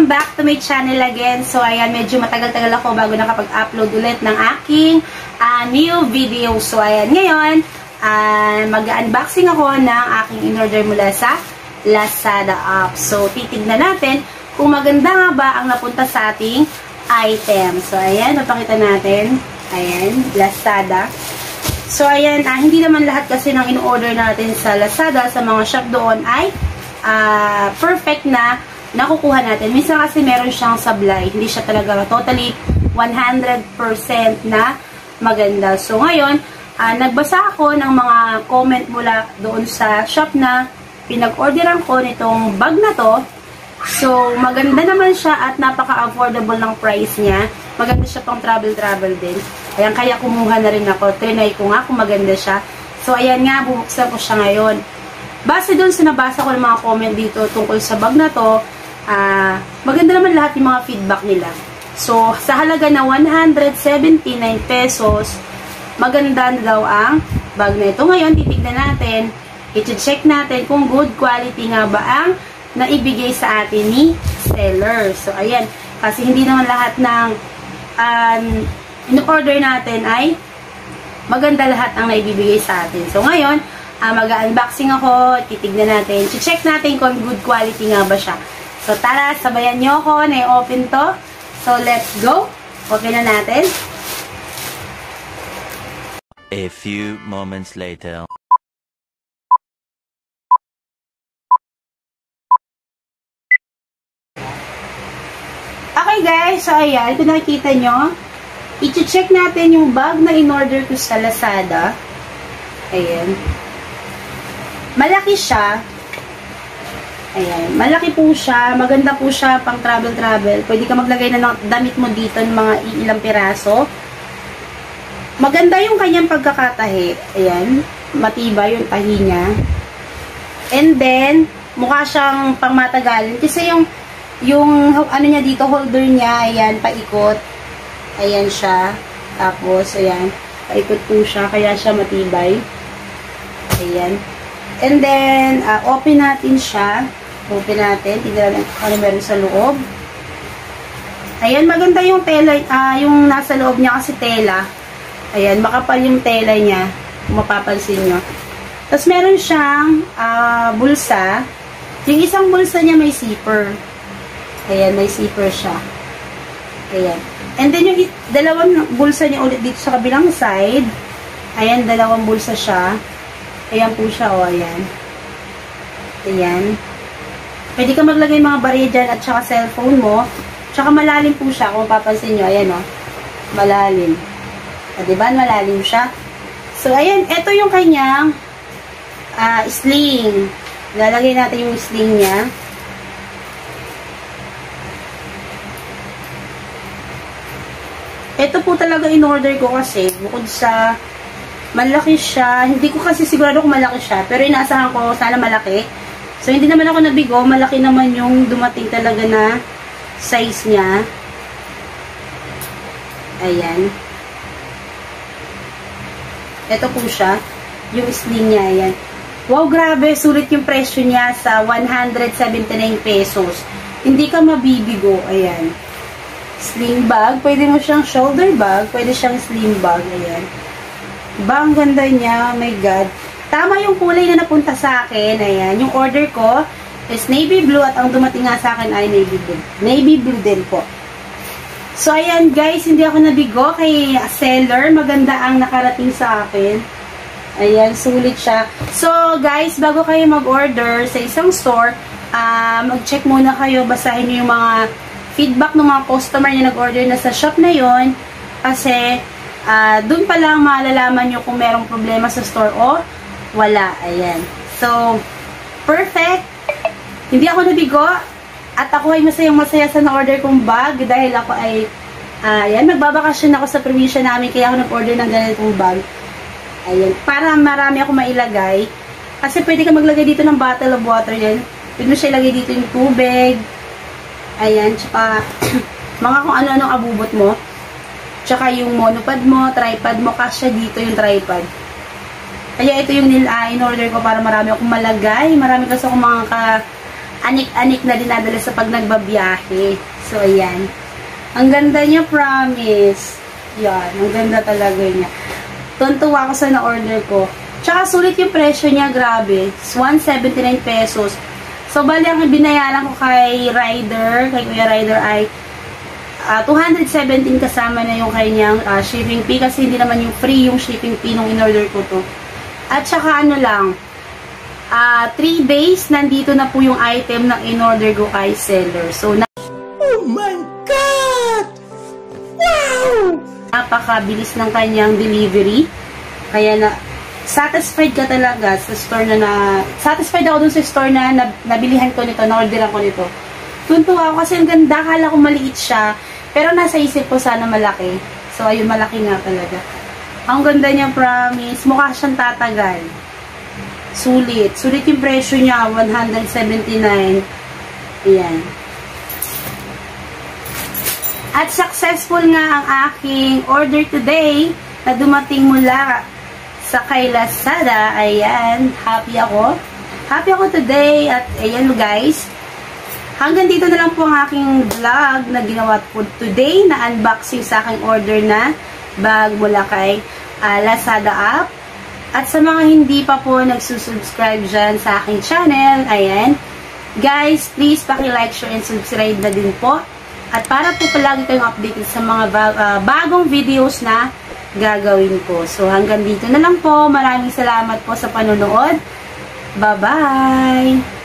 welcome back to my channel again. So, ayan, medyo matagal-tagal ako bago nakapag-upload ulit ng aking uh, new video. So, ayan, ngayon, uh, mag-unboxing ako ng aking in-order mula sa Lazada app. So, titignan natin kung maganda nga ba ang napunta sa ating item. So, ayan, mapakita natin. Ayan, Lazada. So, ayan, uh, hindi naman lahat kasi ng in-order natin sa Lazada, sa mga shop doon ay uh, perfect na nakukuha natin. Minsan kasi meron siyang sablay. Hindi siya talaga totally 100% na maganda. So, ngayon, uh, nagbasa ako ng mga comment mula doon sa shop na pinag-orderan ko nitong bag na to. So, maganda naman siya at napaka-affordable ng price niya. Maganda siya pang travel-travel din. Ayan, kaya kumuha na rin ako. Trinay ko nga kung maganda siya. So, ayan nga, bubuksan ko siya ngayon. Base doon sa nabasa ko ng mga comment dito tungkol sa bag na to, uh, maganda naman lahat yung mga feedback nila. So, sa halaga na 179 pesos, maganda na daw ang bag na ito. Ngayon, titignan natin, i-check natin kung good quality nga ba ang naibigay sa atin ni seller. So, ayan. Kasi hindi naman lahat ng um, in-order natin ay maganda lahat ang naibibigay sa atin. So, ngayon, uh, mag-unboxing ako, titignan natin, check natin kung good quality nga ba siya. So, tara, sabayan nyo ako na i-open to. So, let's go. Open na natin. A few moments later. Okay guys, so ayan, kung nakikita nyo, i-check natin yung bag na in-order ko sa Lazada. Ayan. Malaki siya, Ayan. Malaki po siya. Maganda po siya pang travel-travel. Pwede ka maglagay na ng damit mo dito ng mga ilang piraso. Maganda yung kanyang pagkakatahi. Ayan. Matibay yung tahi niya. And then, mukha siyang pang matagalin. Kasi yung, yung ano niya dito, holder niya, ayan, paikot. Ayan siya. Tapos, ayan, paikot po siya. Kaya siya matibay. Ayan. And then, uh, open natin siya. Open natin. Tignan natin ano meron sa loob. Ayan, maganda yung tela, uh, yung nasa loob niya kasi tela. Ayan, makapal yung tela niya. Kung mapapansin nyo. Tapos meron siyang uh, bulsa. Yung isang bulsa niya may zipper. Ayan, may zipper siya. Ayan. And then yung dalawang bulsa niya ulit dito sa kabilang side. Ayan, dalawang bulsa siya. Ayan po siya, o, oh, ayan. Ayan. Pwede ka maglagay mga barya dyan at saka cellphone mo. Tsaka malalim po siya kung papansin nyo. Ayan o. Oh. Malalim. O, diba? Malalim siya. So, ayan. Ito yung kanyang uh, sling. Lalagay natin yung sling niya. Ito po talaga in-order ko kasi bukod sa malaki siya. Hindi ko kasi sigurado kung malaki siya. Pero inaasahan ko sana malaki. So, hindi naman ako nabigo. Malaki naman yung dumating talaga na size niya. Ayan. Ito po siya. Yung sling niya. Ayan. Wow, grabe. Sulit yung presyo niya sa 179 pesos. Hindi ka mabibigo. Ayan. Sling bag. Pwede mo siyang shoulder bag. Pwede siyang sling bag. Ayan. Ba, ang ganda niya. Oh my God. Tama yung kulay na napunta sa akin. Ayan. Yung order ko is navy blue at ang dumating nga sa akin ay navy blue. Navy blue din po. So, ayan guys, hindi ako nabigo kay seller. Maganda ang nakarating sa akin. Ayan, sulit siya. So, guys, bago kayo mag-order sa isang store, uh, mag-check muna kayo, basahin nyo yung mga feedback ng mga customer na nag-order na sa shop na yon Kasi, uh, dun pa lang malalaman nyo kung merong problema sa store o wala. Ayan. So, perfect. Hindi ako nabigo. At ako ay masayang masaya sa na-order kong bag dahil ako ay, uh, ayan, magbabakasyon ako sa probinsya namin kaya ako nag-order ng ganitong bag. Ayan. Para marami ako mailagay. Kasi pwede ka maglagay dito ng bottle of water yan. Pwede mo siya ilagay dito yung tubig. Ayan. Tsaka, mga kung ano-ano abubot mo. Tsaka yung monopod mo, tripod mo, kasya dito yung tripod. Kaya ito yung nil uh, in-order ko para marami akong malagay. Marami kasi akong mga ka, anik-anik na dinadala sa pag nagbabiyahe. So, ayan. Ang ganda niya, promise. Yan, ang ganda talaga niya. Tuntuwa ako sa na-order ko. Tsaka sulit yung presyo niya, grabe. It's 179 pesos. So, bali ang binayaran ko kay Rider, kay Kuya Rider ay uh, 217 kasama na yung kanyang uh, shipping fee kasi hindi naman yung free yung shipping fee nung in-order ko to. At saka ano lang, 3 uh, days nandito na po yung item na in-order ko kay seller. So, na Oh my God! Wow! Napakabilis ng kanyang delivery. Kaya na, satisfied ka talaga sa store na na, satisfied ako dun sa store na, na nabilihan ko nito, na-orderan ko nito. Tuntua ako kasi ang ganda, akala ko maliit siya, pero nasa isip ko sana malaki. So, ayun, malaki nga talaga. Ang ganda niya, promise. Mukha siyang tatagal. Sulit. Sulit yung presyo niya, 179. Ayan. At successful nga ang aking order today na dumating mula sa kay Lazada. Ayan, happy ako. Happy ako today at ayan guys. Hanggang dito na lang po ang aking vlog na ginawa po today na unboxing sa aking order na bag mula kay uh, Lazada app. At sa mga hindi pa po nagsusubscribe dyan sa aking channel, ayan, guys, please paki-like, share, and subscribe na din po. At para po palagi kayong updated sa mga bag, uh, bagong videos na gagawin ko. So, hanggang dito na lang po. Maraming salamat po sa panonood. Bye-bye!